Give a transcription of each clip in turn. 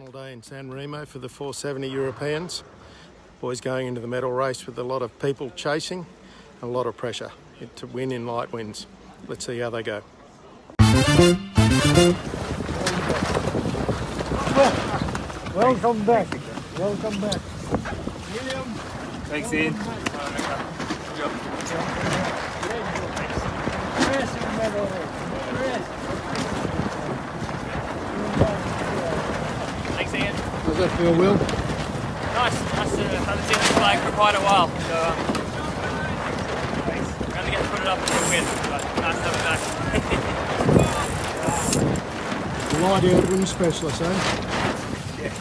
Final day in San Remo for the 470 Europeans. Boys going into the medal race with a lot of people chasing, a lot of pressure to win in light winds. Let's see how they go. Welcome back. Welcome back. Thanks, Ian. Racing medal race. Race. Thanks, That feel, Will? Nice. Nice to haven't seen this flag for quite a while. So, um, we're going to get to put it up and win. But nice to have it back. Light out wind specialist, eh? Yeah.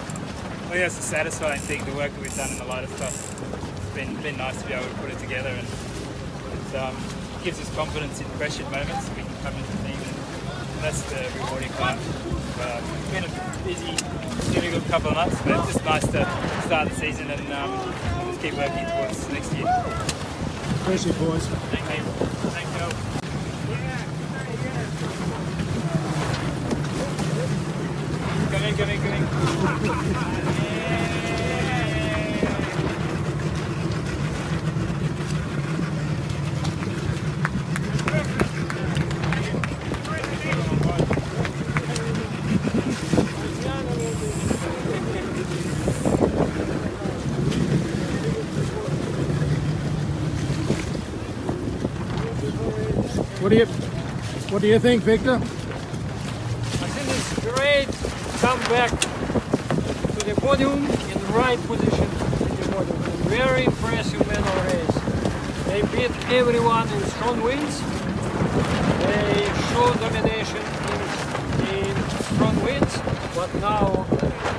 Well, yeah, it's a satisfying thing, the work that we've done in the lighter stuff. It's been, been nice to be able to put it together and it um, gives us confidence in pressure moments. We can come into the team and, and that's the rewarding part. Uh, it's been a busy, difficult couple of months, but it's just nice to start the season and um, just keep working towards next year. Impressive, boys. Thank you. Thank you. Come in, come What do you What do you think, Victor? I think it's great come back to the podium in the right position in the podium. Very impressive medal race. They beat everyone in strong winds. They showed domination in, in strong winds, but now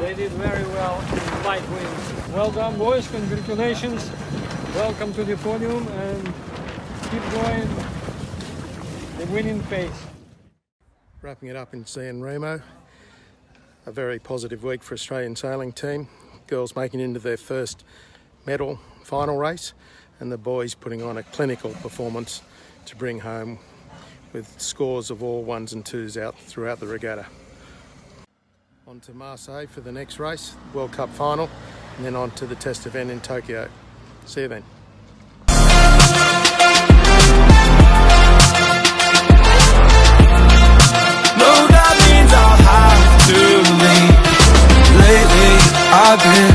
they did very well in light winds. Well done, boys. Congratulations. Welcome to the podium and keep going winning pace. Wrapping it up in San Remo. A very positive week for Australian sailing team. Girls making into their first medal final race, and the boys putting on a clinical performance to bring home with scores of all ones and twos out throughout the regatta. On to Marseille for the next race, World Cup final, and then on to the test event in Tokyo. See you then. I've been.